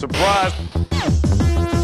Surprise!